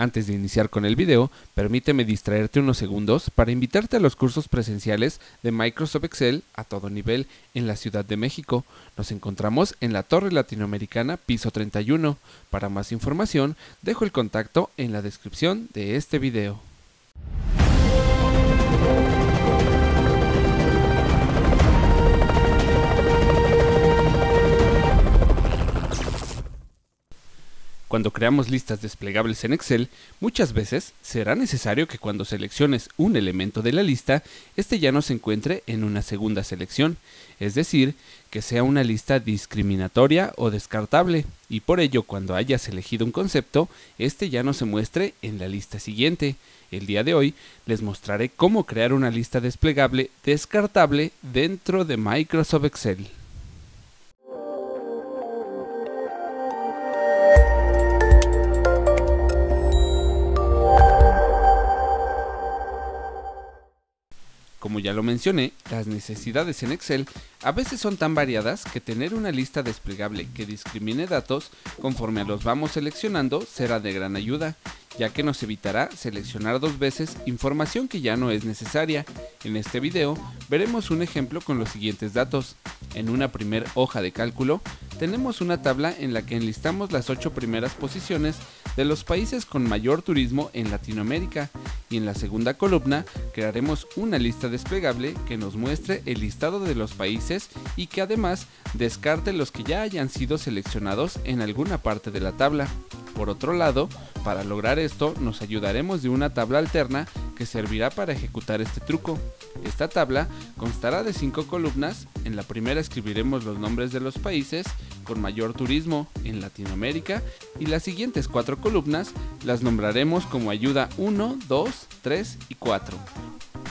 Antes de iniciar con el video, permíteme distraerte unos segundos para invitarte a los cursos presenciales de Microsoft Excel a todo nivel en la Ciudad de México. Nos encontramos en la Torre Latinoamericana, piso 31. Para más información, dejo el contacto en la descripción de este video. Cuando creamos listas desplegables en Excel, muchas veces será necesario que cuando selecciones un elemento de la lista, este ya no se encuentre en una segunda selección, es decir, que sea una lista discriminatoria o descartable, y por ello cuando hayas elegido un concepto, este ya no se muestre en la lista siguiente. El día de hoy les mostraré cómo crear una lista desplegable descartable dentro de Microsoft Excel. Ya lo mencioné, las necesidades en Excel a veces son tan variadas que tener una lista desplegable que discrimine datos conforme los vamos seleccionando será de gran ayuda, ya que nos evitará seleccionar dos veces información que ya no es necesaria. En este video veremos un ejemplo con los siguientes datos. En una primer hoja de cálculo tenemos una tabla en la que enlistamos las 8 primeras posiciones de los países con mayor turismo en Latinoamérica y en la segunda columna crearemos una lista desplegable que nos muestre el listado de los países y que además descarte los que ya hayan sido seleccionados en alguna parte de la tabla. Por otro lado, para lograr esto nos ayudaremos de una tabla alterna que servirá para ejecutar este truco. Esta tabla constará de 5 columnas, en la primera escribiremos los nombres de los países mayor turismo en Latinoamérica y las siguientes 4 columnas las nombraremos como ayuda 1, 2, 3 y 4.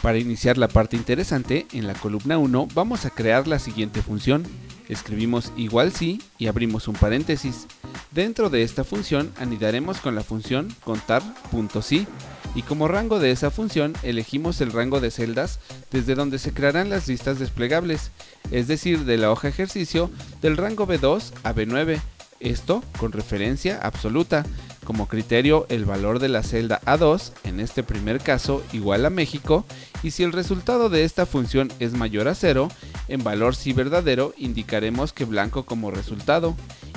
Para iniciar la parte interesante, en la columna 1 vamos a crear la siguiente función. Escribimos igual si y abrimos un paréntesis. Dentro de esta función anidaremos con la función contar.si y como rango de esa función elegimos el rango de celdas desde donde se crearán las listas desplegables, es decir, de la hoja ejercicio del rango B2 a B9, esto con referencia absoluta. Como criterio, el valor de la celda A2, en este primer caso, igual a México, y si el resultado de esta función es mayor a 0, en valor si verdadero indicaremos que blanco como resultado,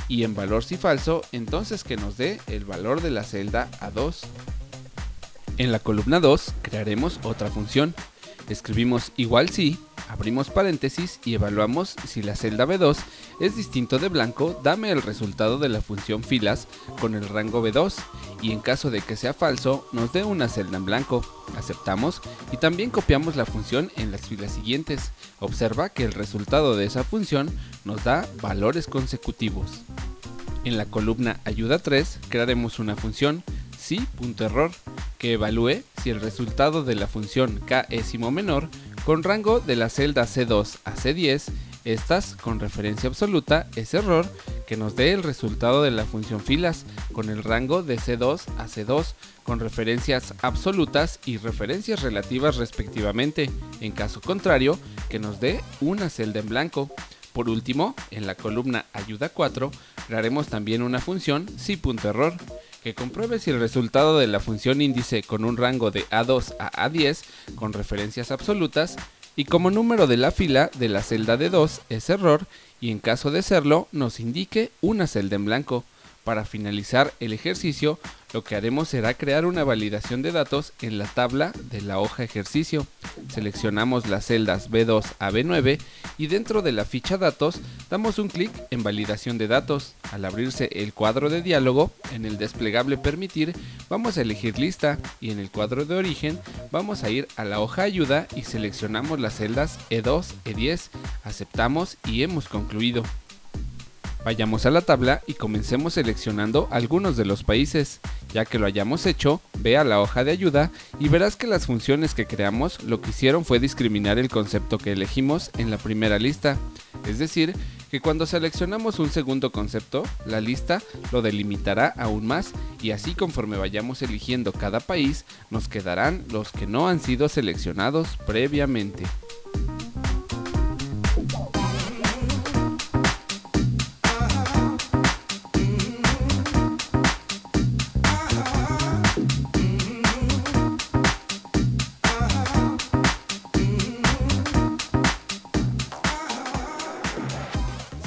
y en valor si falso, entonces que nos dé el valor de la celda A2. En la columna 2 crearemos otra función. Escribimos igual si, abrimos paréntesis y evaluamos si la celda B2 es distinto de blanco, dame el resultado de la función filas con el rango B2 y en caso de que sea falso nos dé una celda en blanco. Aceptamos y también copiamos la función en las filas siguientes. Observa que el resultado de esa función nos da valores consecutivos. En la columna ayuda 3 crearemos una función si.error que evalúe si el resultado de la función k menor con rango de la celda C2 a C10, estas con referencia absoluta es error que nos dé el resultado de la función filas con el rango de C2 a C2 con referencias absolutas y referencias relativas respectivamente, en caso contrario que nos dé una celda en blanco. Por último, en la columna ayuda 4, crearemos también una función si.error que compruebe si el resultado de la función índice con un rango de A2 a A10 con referencias absolutas y como número de la fila de la celda de 2 es error y en caso de serlo nos indique una celda en blanco. Para finalizar el ejercicio, lo que haremos será crear una validación de datos en la tabla de la hoja ejercicio. Seleccionamos las celdas B2 a B9 y dentro de la ficha datos damos un clic en validación de datos. Al abrirse el cuadro de diálogo, en el desplegable permitir vamos a elegir lista y en el cuadro de origen vamos a ir a la hoja ayuda y seleccionamos las celdas E2, E10, aceptamos y hemos concluido. Vayamos a la tabla y comencemos seleccionando algunos de los países. Ya que lo hayamos hecho, ve a la hoja de ayuda y verás que las funciones que creamos lo que hicieron fue discriminar el concepto que elegimos en la primera lista. Es decir, que cuando seleccionamos un segundo concepto, la lista lo delimitará aún más y así conforme vayamos eligiendo cada país, nos quedarán los que no han sido seleccionados previamente.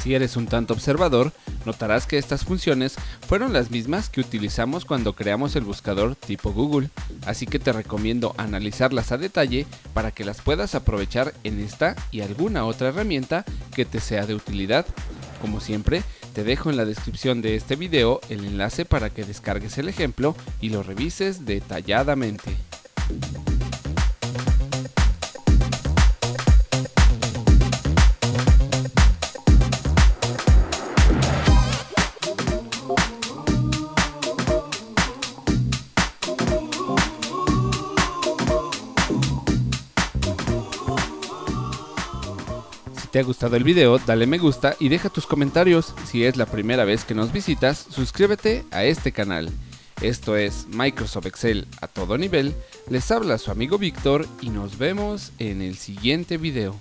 Si eres un tanto observador, notarás que estas funciones fueron las mismas que utilizamos cuando creamos el buscador tipo Google, así que te recomiendo analizarlas a detalle para que las puedas aprovechar en esta y alguna otra herramienta que te sea de utilidad. Como siempre, te dejo en la descripción de este video el enlace para que descargues el ejemplo y lo revises detalladamente. te ha gustado el video, dale me gusta y deja tus comentarios. Si es la primera vez que nos visitas, suscríbete a este canal. Esto es Microsoft Excel a todo nivel. Les habla su amigo Víctor y nos vemos en el siguiente video.